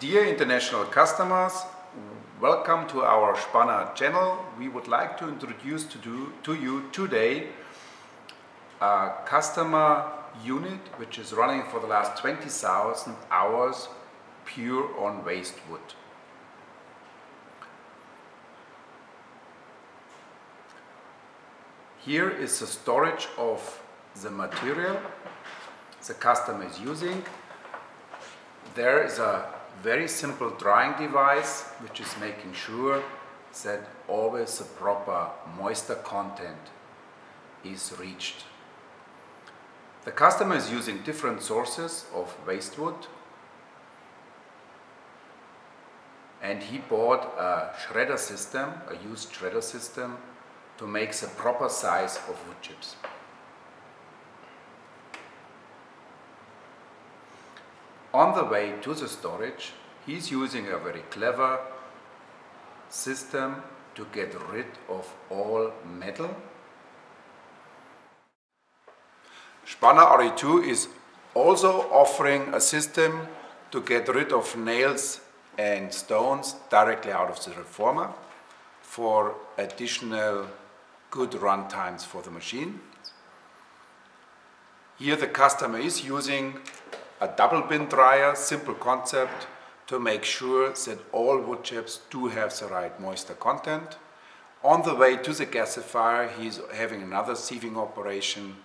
Dear international customers, welcome to our Spanner channel. We would like to introduce to, do, to you today a customer unit which is running for the last 20,000 hours pure on waste wood. Here is the storage of the material the customer is using. There is a very simple drying device which is making sure that always the proper moisture content is reached. The customer is using different sources of waste wood and he bought a shredder system, a used shredder system to make the proper size of wood chips. On the way to the storage, he's using a very clever system to get rid of all metal. Spanner RE2 is also offering a system to get rid of nails and stones directly out of the reformer for additional good run times for the machine. Here the customer is using a double bin dryer, simple concept, to make sure that all wood chips do have the right moisture content. On the way to the gasifier, he's having another sieving operation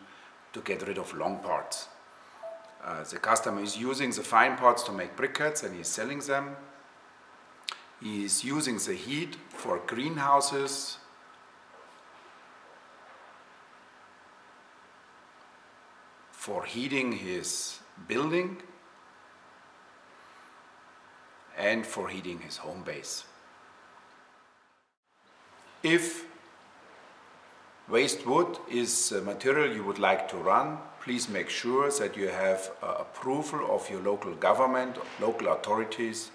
to get rid of long parts. Uh, the customer is using the fine parts to make briquettes and he's selling them. He's using the heat for greenhouses, for heating his building and for heating his home base. If waste wood is material you would like to run, please make sure that you have uh, approval of your local government, local authorities,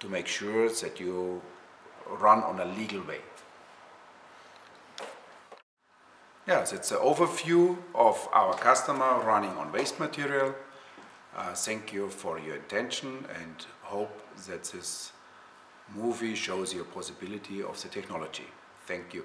to make sure that you run on a legal way. Yes, it's an overview of our customer running on waste material. Uh, thank you for your attention and hope that this movie shows you a possibility of the technology. Thank you.